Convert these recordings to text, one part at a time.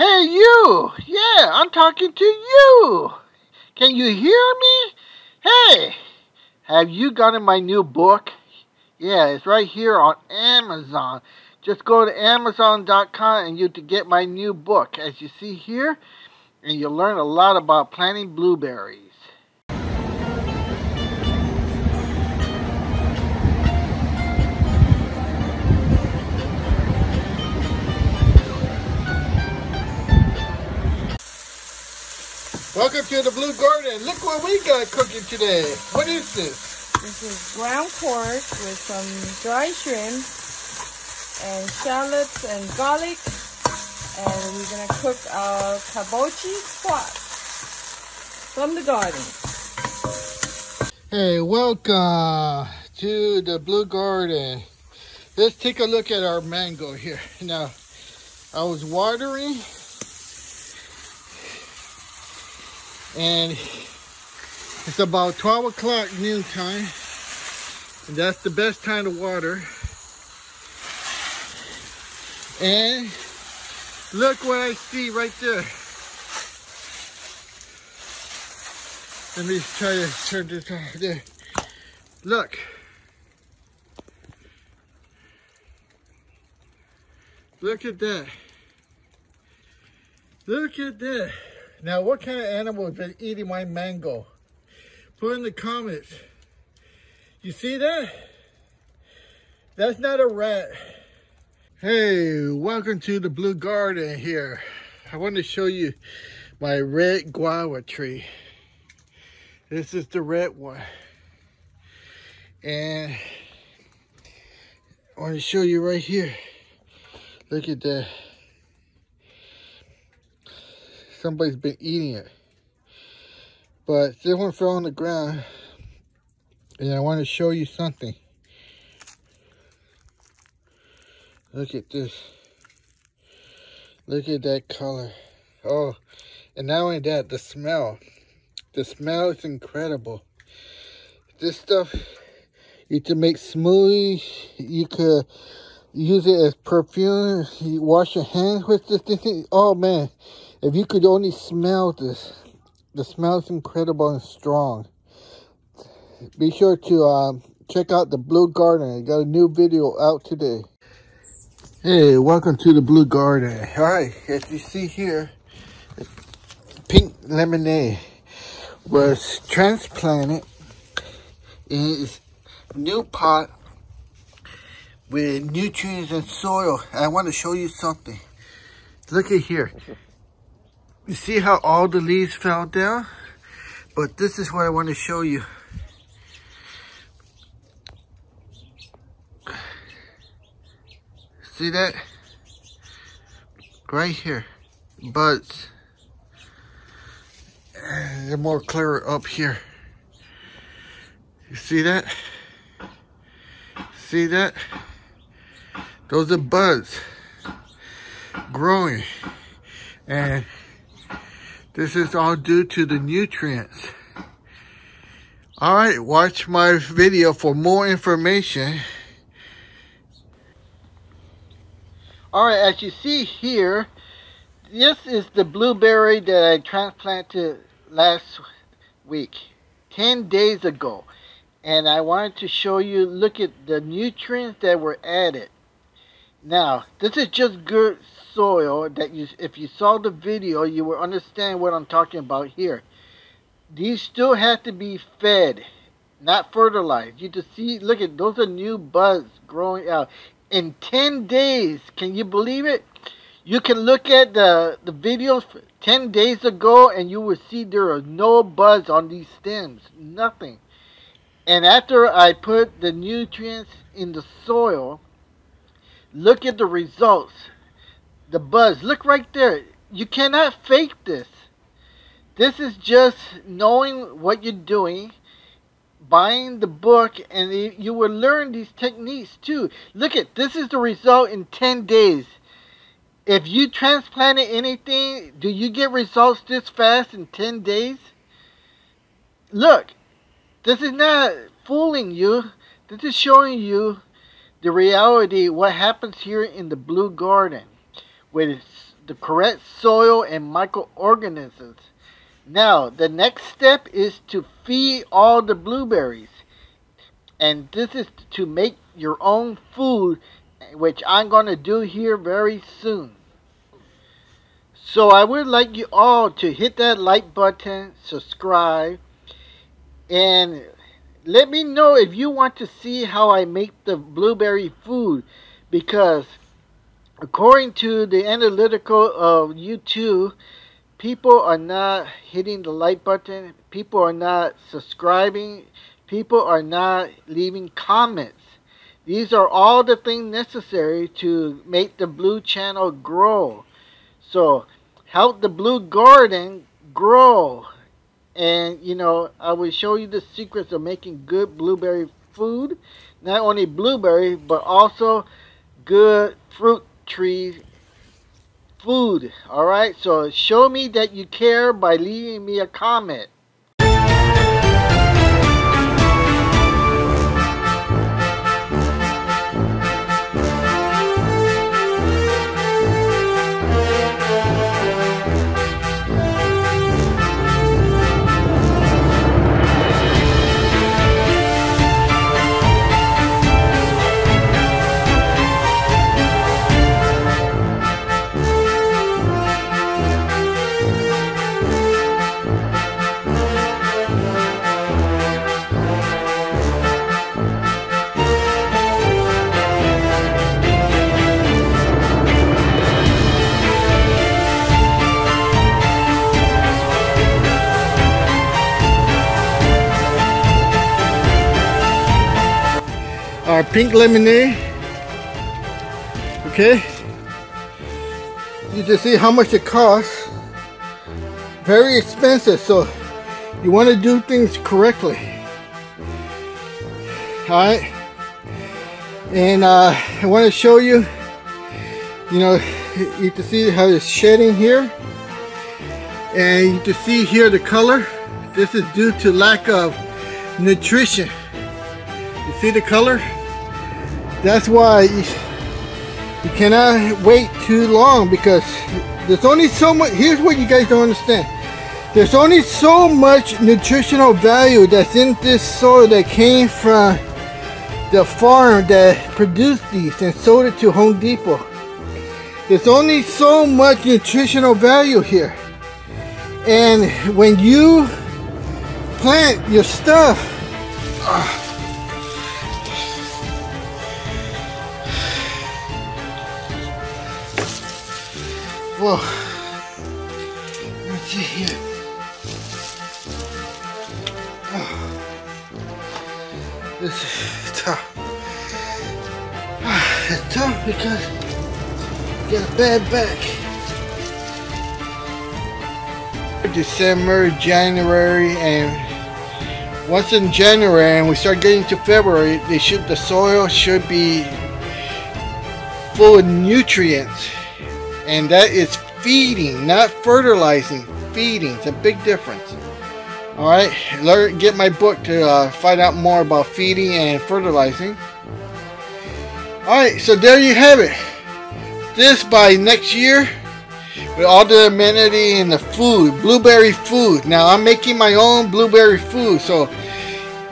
Hey, you! Yeah, I'm talking to you! Can you hear me? Hey! Have you gotten my new book? Yeah, it's right here on Amazon. Just go to Amazon.com and you to get my new book, as you see here, and you'll learn a lot about planting blueberries. Welcome to the Blue Garden. Look what we got cooking today. What is this? This is ground pork with some dry shrimp and shallots and garlic. And we're going to cook our kabochi squash from the garden. Hey, welcome to the Blue Garden. Let's take a look at our mango here. Now, I was watering and it's about 12 o'clock noon time. And that's the best time to water. And look what I see right there. Let me try to turn this off there. Look. Look at that. Look at that now, what kind of animal has been eating my mango? Put in the comments. You see that? That's not a rat. Hey, welcome to the Blue Garden here. I want to show you my red guava tree. This is the red one. And I want to show you right here. Look at that somebody's been eating it. But this one fell on the ground. And I want to show you something. Look at this. Look at that color. Oh, and not only that, the smell. The smell is incredible. This stuff, you can make smoothies. You could use it as perfume. You wash your hands with this thing. Oh, man. If you could only smell this, the smell is incredible and strong. Be sure to um, check out the Blue Garden. I got a new video out today. Hey, welcome to the Blue Garden. All right, as you see here, pink lemonade was transplanted in its new pot with nutrients and soil. I want to show you something. Look at here. You see how all the leaves fell down? But this is what I want to show you. See that? Right here. Buds. they're more clearer up here. You see that? See that? Those are buds growing. And this is all due to the nutrients. All right, watch my video for more information. All right, as you see here, this is the blueberry that I transplanted last week, 10 days ago. And I wanted to show you, look at the nutrients that were added. Now, this is just good soil that you, if you saw the video, you will understand what I'm talking about here. These still have to be fed, not fertilized. You just see, look at, those are new buds growing out. In 10 days, can you believe it? You can look at the, the videos 10 days ago and you will see there are no buds on these stems. Nothing. And after I put the nutrients in the soil, Look at the results. The buzz. Look right there. You cannot fake this. This is just knowing what you're doing, buying the book, and you will learn these techniques too. Look at this is the result in 10 days. If you transplanted anything, do you get results this fast in 10 days? Look, this is not fooling you. This is showing you the reality, what happens here in the Blue Garden with the correct soil and microorganisms. Now, the next step is to feed all the blueberries. And this is to make your own food, which I'm going to do here very soon. So I would like you all to hit that like button, subscribe, and let me know if you want to see how I make the blueberry food because according to the analytical of YouTube, people are not hitting the like button, people are not subscribing, people are not leaving comments. These are all the things necessary to make the blue channel grow. So help the blue garden grow. And you know, I will show you the secrets of making good blueberry food. Not only blueberry, but also good fruit tree food. Alright, so show me that you care by leaving me a comment. Our pink lemonade. Okay. You just see how much it costs. Very expensive, so you want to do things correctly. Alright. And uh, I want to show you, you know, you can see how it's shedding here. And you can see here the color. This is due to lack of nutrition. You see the color? That's why you cannot wait too long because there's only so much here's what you guys don't understand. There's only so much nutritional value that's in this soil that came from the farm that produced these and sold it to Home Depot. There's only so much nutritional value here. And when you plant your stuff uh, Whoa. Let's see here. Oh. This is tough. It's tough because I got a bad back. December, January, and once in January and we start getting to February, they should the soil should be full of nutrients and that is feeding, not fertilizing, feeding. It's a big difference. Alright, learn get my book to uh, find out more about feeding and fertilizing. Alright, so there you have it. This by next year, with all the amenity and the food, blueberry food. Now I'm making my own blueberry food, so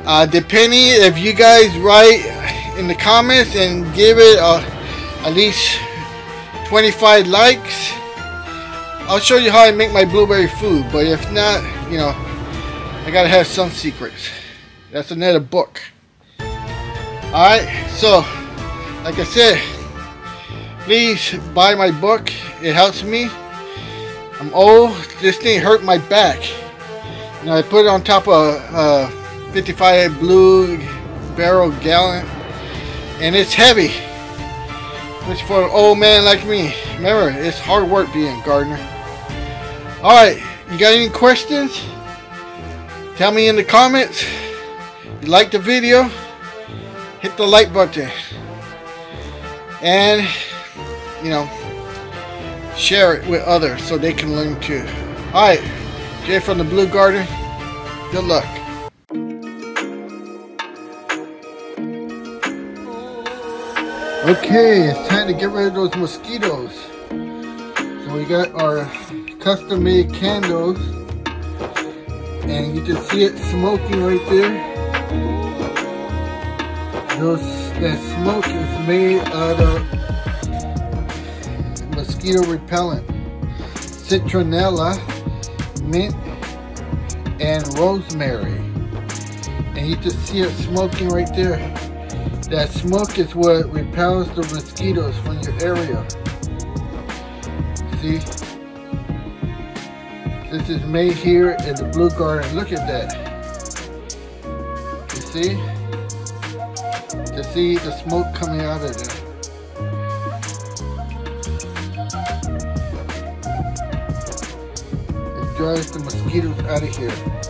uh, depending if you guys write in the comments and give it uh, at least 25 likes, I'll show you how I make my blueberry food. But if not, you know, I gotta have some secrets. That's another book. Alright, so, like I said, please buy my book. It helps me. I'm old. This thing hurt my back. Know, I put it on top of a 55 blue barrel gallon. And it's heavy. For an old man like me. Remember, it's hard work being a gardener. Alright, you got any questions? Tell me in the comments. You like the video? Hit the like button. And, you know, share it with others so they can learn too. Alright, Jay from the Blue Garden. Good luck. Okay, it's time to get rid of those mosquitoes. So we got our custom made candles and you can see it smoking right there. Those, that smoke is made out of mosquito repellent, citronella, mint, and rosemary. And you can see it smoking right there. That smoke is what repels the mosquitoes from your area. See? This is made here in the Blue Garden. Look at that. You see? To see the smoke coming out of there. It drives the mosquitoes out of here.